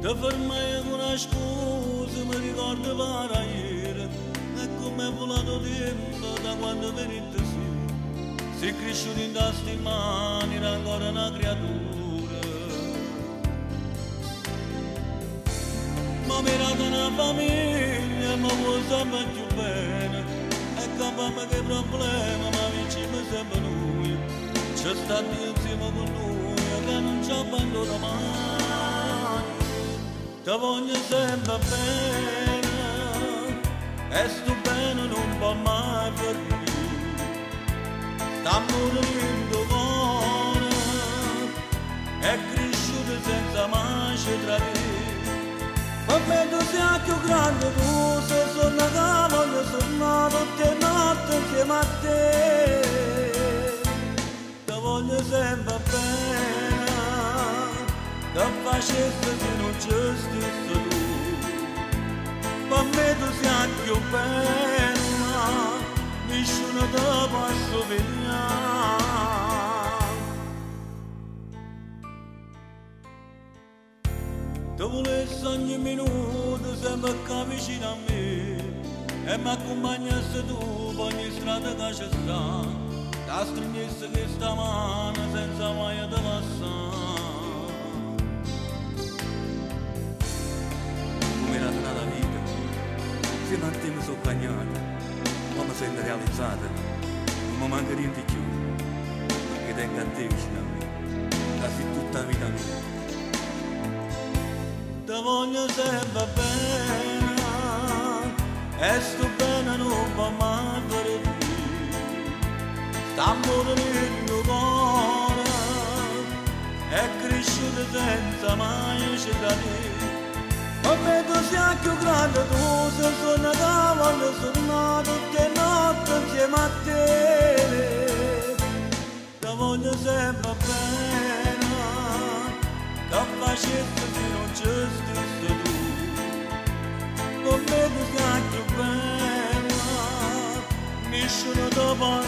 Te fermai con una scusa, mi ricordo ieri, e come è volato tempo da quando venite sì. Sei cresciuto in queste mani, era ancora una creatura. Ma mi era una famiglia, ma vuoi sempre più bene, e capiamo che problema, ma vicino sempre noi. C'è stato insieme con noi, che non mai. Te voglio sempre bene E sto bene non può mai finire Sta morendo cuore È cresciuto senza mai tradire Per me tu sei più grande tu Se sono che voglio sono tutte notte insieme a te. Te voglio sempre bene che facesse se c'è stesso tu ma me tu sei più bella nessuno te posso vegliare te volessi ogni minuto sempre qua vicino a me e mi accompagnassi tu per ogni strada che c'è sta da stringesse questa mano senza mai te passare a te mi sono bagnata, ma mi sento realizzata, non mi manca niente più, perché tengo a te vicino a me, da sei tutta la vita mia. Te voglio sempre bene, e sto bene non va mai per te, sta morendo cuore, è cresciuto senza mai uscire Ammedo siacchio grande tu se sono da quando sono tutte notte insieme a te Ti voglio sempre bene Che facessi se non ci stessi tu Ammedo siacchio bene Mi sono dopo